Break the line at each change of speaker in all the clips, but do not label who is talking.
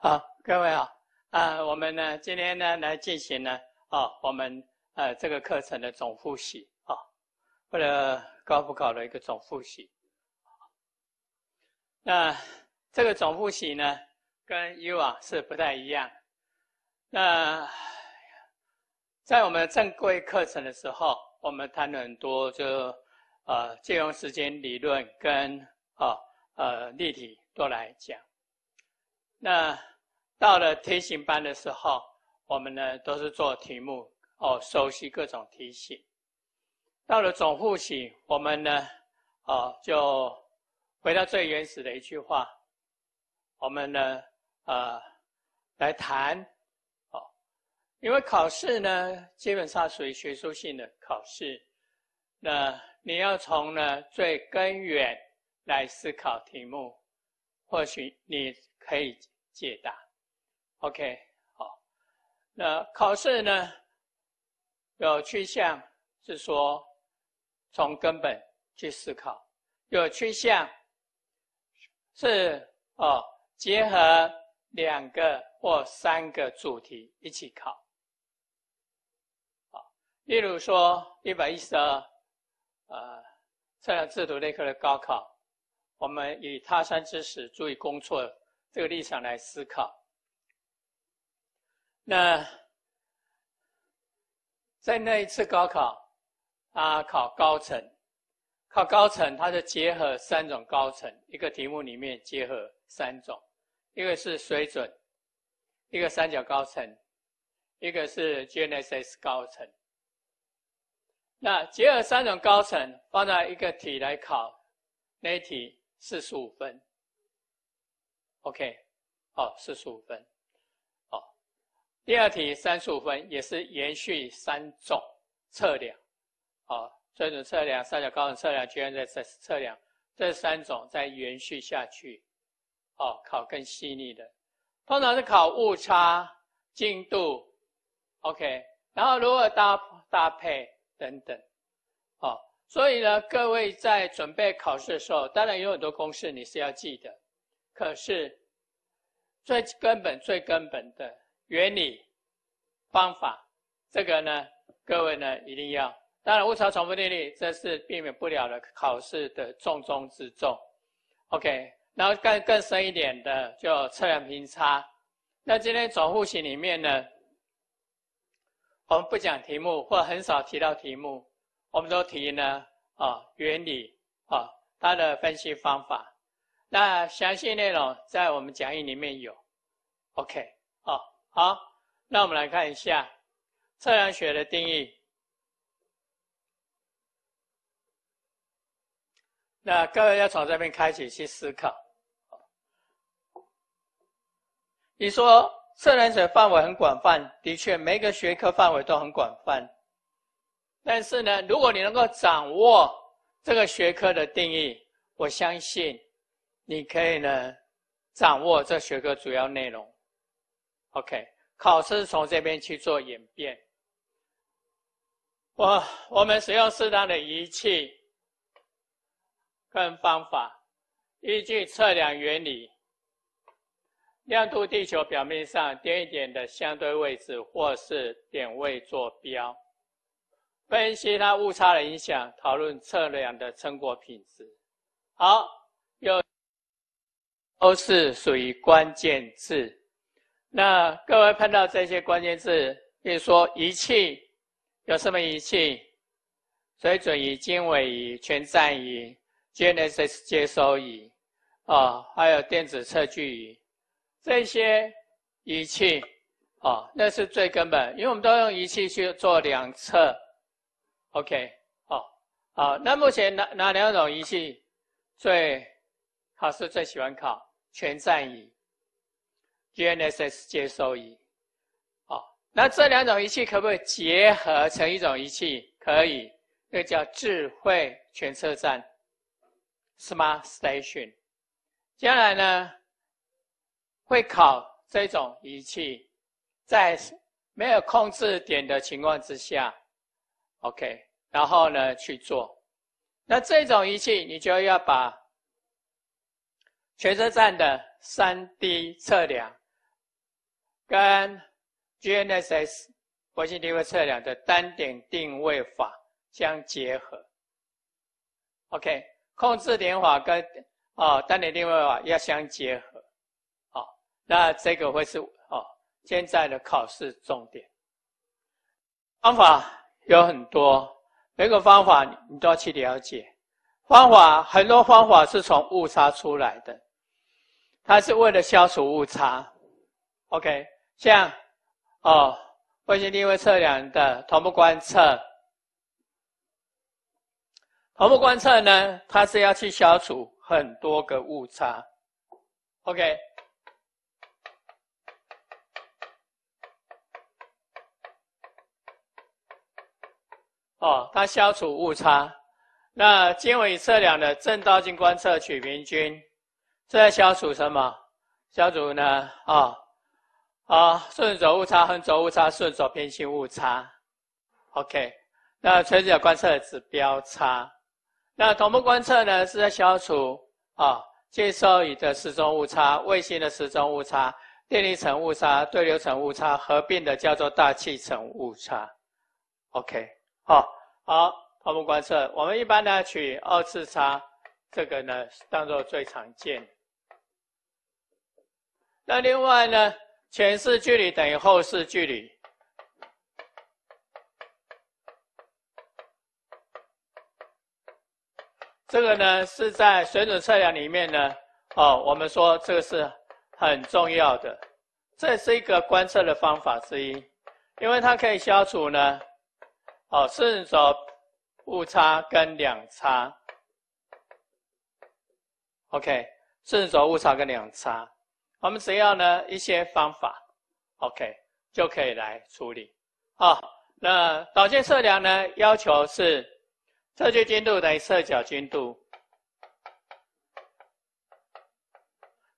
好，各位啊，啊，我们呢今天呢来进行呢，哦，我们呃这个课程的总复习啊，为了高复考的一个总复习。那这个总复习呢，跟以往是不太一样。那在我们正规课程的时候，我们谈了很多，就呃借用时间理论跟啊呃例题都来讲。那到了题型班的时候，我们呢都是做题目哦，熟悉各种题型。到了总复习，我们呢哦就回到最原始的一句话，我们呢呃来谈哦，因为考试呢基本上属于学术性的考试，那你要从呢最根源来思考题目，或许你。可以解答，OK，好。那考试呢有趋向是说从根本去思考，有趋向是哦结合两个或三个主题一起考。好，例如说一百一十二，呃，测量制图类科的高考，我们以他山之石注意攻错。这个立场来思考。那在那一次高考，啊，考高层，考高层，它是结合三种高层，一个题目里面结合三种，一个是水准，一个三角高层，一个是 GNSS 高层。那结合三种高层放在一个题来考，那一题四十五分。OK，哦，四十五分，第二题三十五分，也是延续三种测量，哦，水准测量、三角高等测量、居然在测测量这三种再延续下去，哦，考更细腻的，通常是考误差、精度，OK，然后如何搭搭配等等，哦，所以呢，各位在准备考试的时候，当然有很多公式你是要记的。可是，最根本、最根本的原理、方法，这个呢，各位呢一定要。当然，误差重复定律这是避免不了的考试的重中之重。OK，然后更更深一点的，就测量平差。那今天总复习里面呢，我们不讲题目，或很少提到题目，我们都提呢啊原理啊它的分析方法。那详细内容在我们讲义里面有，OK，好，好，那我们来看一下测量学的定义。那各位要从这边开始去思考。你说测量学范围很广泛，的确，每个学科范围都很广泛。但是呢，如果你能够掌握这个学科的定义，我相信。你可以呢，掌握这学科主要内容。OK，考试从这边去做演变。我我们使用适当的仪器跟方法，依据测量原理，亮度地球表面上点一点的相对位置或是点位坐标，分析它误差的影响，讨论测量的成果品质。好，有。都是属于关键字。那各位看到这些关键字，比如说仪器，有什么仪器？水准仪、经纬仪、全站仪、GNSS 接收仪，啊，还有电子测距仪，这些仪器，啊，那是最根本，因为我们都用仪器去做量测。OK，好，好，那目前哪哪两种仪器最考试最喜欢考？全站仪、GNSS 接收仪，好，那这两种仪器可不可以结合成一种仪器？可以，这叫智慧全车站 （Smart Station）。将来呢，会考这种仪器，在没有控制点的情况之下，OK，然后呢去做。那这种仪器，你就要把。全车站的三 D 测量，跟 GNSS 卫星定位测量的单点定位法相结合。OK，控制点法跟哦单点定位法要相结合。好，那这个会是哦现在的考试重点。方法有很多，每个方法你都要去了解。方法很多方法是从误差出来的，它是为了消除误差。OK，像哦。卫星定位测量的同步观测，同步观测呢，它是要去消除很多个误差。OK，哦，它消除误差。那经纬测量的正倒径观测取平均，这在消除什么？消除呢？啊？啊，顺轴误差、横轴误差、顺轴偏心误差，OK。那垂直角观测的指标差，那同步观测呢是在消除啊接收仪的时钟误差、卫星的时钟误差、电离层误差、对流层误差合并的叫做大气层误差，OK。好，好，同步观测，我们一般呢取二次差，这个呢当做最常见。那另外呢？前视距离等于后视距离，这个呢是在水准测量里面呢，哦，我们说这个是很重要的，这是一个观测的方法之一，因为它可以消除呢，哦，顺轴误差跟两差，OK，顺轴误差跟两差。我们只要呢一些方法，OK 就可以来处理。好，那导线测量呢，要求是测距精度等于测角精度。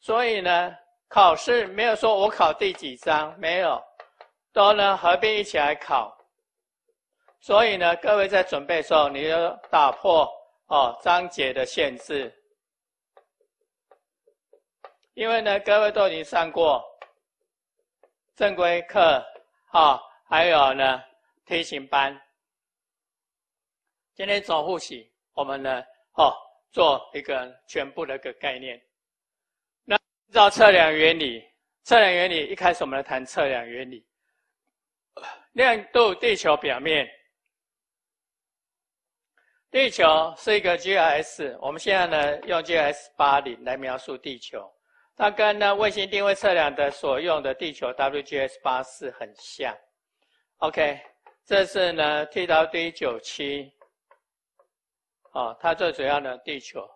所以呢，考试没有说我考第几章，没有，都呢合并一起来考。所以呢，各位在准备的时候，你要打破哦章节的限制。因为呢，各位都已经上过正规课，啊，还有呢梯形班。今天总复习，我们呢，哦，做一个全部的一个概念。那照测量原理，测量原理一开始我们来谈测量原理。亮度地球表面，地球是一个 GIS，我们现在呢用 GIS 八零来描述地球。它跟呢卫星定位测量的所用的地球 WGS 八四很像，OK，这是呢 TWD 九七，哦，它最主要的地球，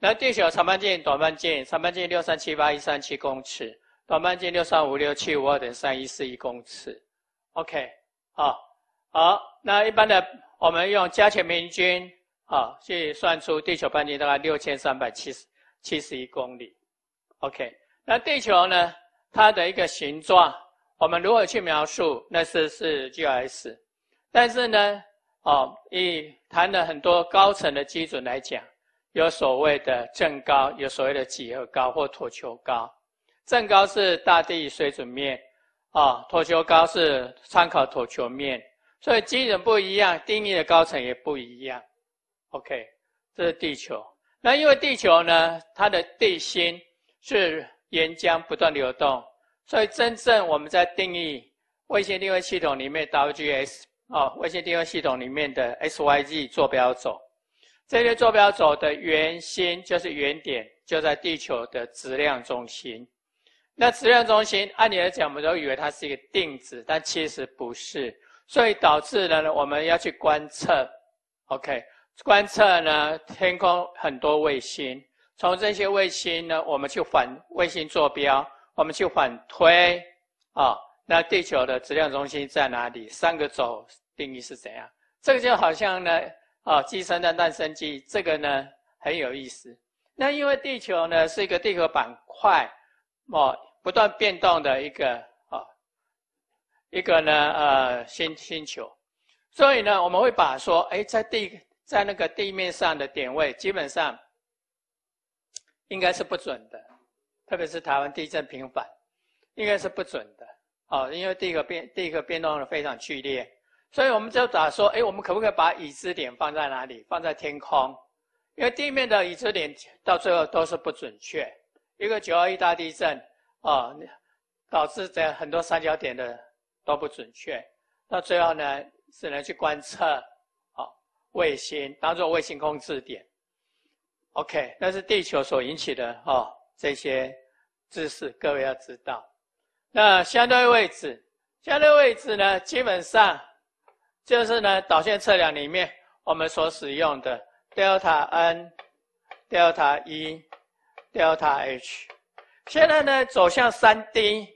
那地球长半径、短半径，长半径六三七八一三七公尺，短半径六三五六七五二点三一四一公尺，OK，好，好，那一般的我们用加权平均，啊，去算出地球半径大概六千三百七十七十一公里。OK，那地球呢？它的一个形状，我们如何去描述？那是是 GIS，但是呢，哦，以谈了很多高层的基准来讲，有所谓的正高，有所谓的几何高或椭球高。正高是大地水准面，啊，椭球高是参考椭球面，所以基准不一样，定义的高层也不一样。OK，这是地球。那因为地球呢，它的地心。是岩浆不断流动，所以真正我们在定义卫星定位系统里面 WGS 哦，卫星定位系统里面的 XYZ 坐标轴，这些坐标轴的圆心就是原点，就在地球的质量中心。那质量中心按理来讲，我们都以为它是一个定值，但其实不是，所以导致了我们要去观测，OK，观测呢天空很多卫星。从这些卫星呢，我们去反卫星坐标，我们去反推啊，那地球的质量中心在哪里？三个轴定义是怎样？这个就好像呢，啊，鸡生蛋，蛋生鸡，这个呢很有意思。那因为地球呢是一个地壳板块，哦，不断变动的一个啊，一个呢呃星星球，所以呢我们会把说，哎，在地在那个地面上的点位，基本上。应该是不准的，特别是台湾地震频繁，应该是不准的。哦，因为第一个变第一个变动的非常剧烈，所以我们就打说，哎，我们可不可以把已知点放在哪里？放在天空，因为地面的已知点到最后都是不准确。一个九二一大地震，哦，导致这很多三角点的都不准确，到最后呢，只能去观测，哦，卫星当做卫星控制点。OK，那是地球所引起的哦，这些知识各位要知道。那相对位置，相对位置呢，基本上就是呢导线测量里面我们所使用的 delta n、delta e、delta h。现在呢走向三 D，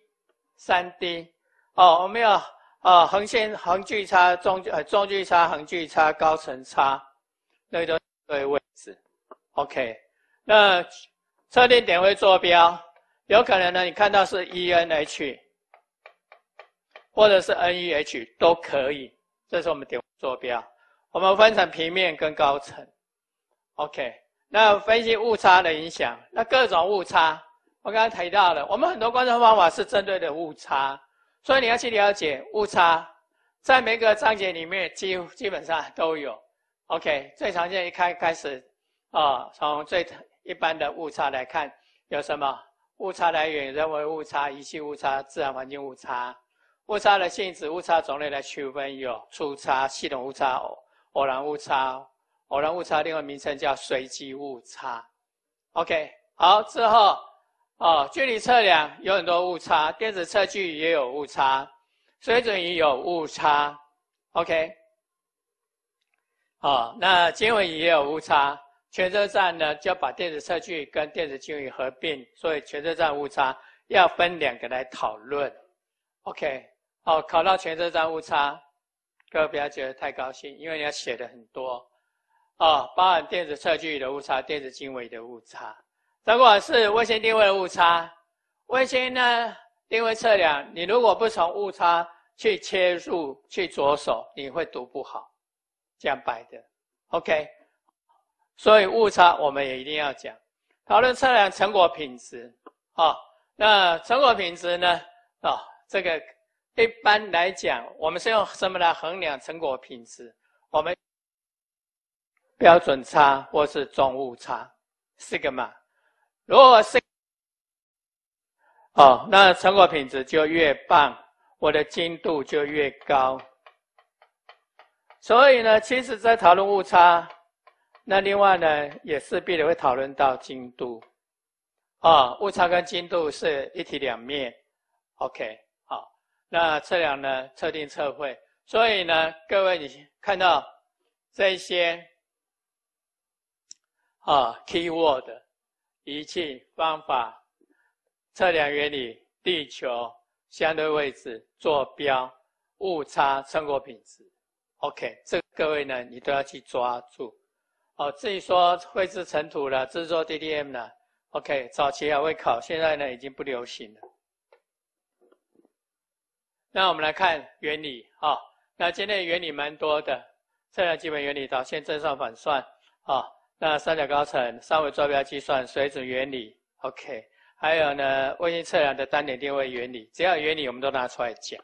三 D 哦，我们有哦横线横距差、中呃中距差、横距差、高层差，那个对位。OK，那测定点位坐标，有可能呢，你看到是 ENH，或者是 NEH 都可以。这是我们点坐标。我们分成平面跟高层。OK，那分析误差的影响，那各种误差，我刚才提到了，我们很多观测方法是针对的误差，所以你要去了解误差，在每个章节里面几乎基本上都有。OK，最常见一开开始。啊，从最一般的误差来看，有什么误差来源？人为误差、仪器误差、自然环境误差。误差的性质、误差种类来区分有粗差、系统误差、偶偶然误差。偶然误差另外名称叫随机误差。OK，好之后，哦，距离测量有很多误差，电子测距也有误差，水准仪有误差。OK，好，那经纬仪也有误差。全车站呢，就要把电子测距跟电子经纬合并，所以全车站误差要分两个来讨论。OK，好，考到全车站误差，各位不要觉得太高兴，因为你要写的很多。哦，包含电子测距的误差、电子经纬的误差。如果是卫星定位的误差，卫星呢定位测量，你如果不从误差去切入去着手，你会读不好。这样摆的，OK。所以误差我们也一定要讲，讨论测量成果品质啊。那成果品质呢？啊，这个一般来讲，我们是用什么来衡量成果品质？我们标准差或是中误差，sigma。如果是哦，那成果品质就越棒，我的精度就越高。所以呢，其实在讨论误差。那另外呢，也势必的会讨论到精度，啊，误差跟精度是一体两面，OK，好，那测量呢，测定测绘，所以呢，各位你看到这些啊，keyword，仪器方法、测量原理、地球相对位置、坐标、误差、成果品质，OK，这各位呢，你都要去抓住。哦，至于说绘制成图了，制作 DDM 了，OK，早期还会考，现在呢已经不流行了。那我们来看原理啊，那今天原理蛮多的，测量基本原理、导线正算反算啊，那三角高层、三维坐标计算、水准原理，OK，还有呢卫星测量的单点定位原理，只要原理我们都拿出来讲。